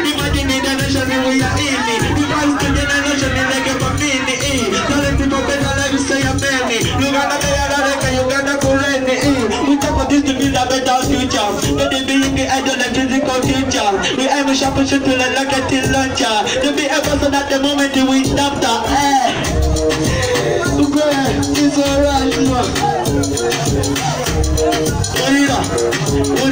Imagine the nation we are in it. We pass the nation in like a family. Eh. Talent people better life, say a many. Uganda they are like Uganda Kureni. We talk for this to build a better future. Let it be in the idol and physical teacher. We aim a sharp shoot to like a till launcher. To be a person at the moment we stop that. Eh. It's alright, man. What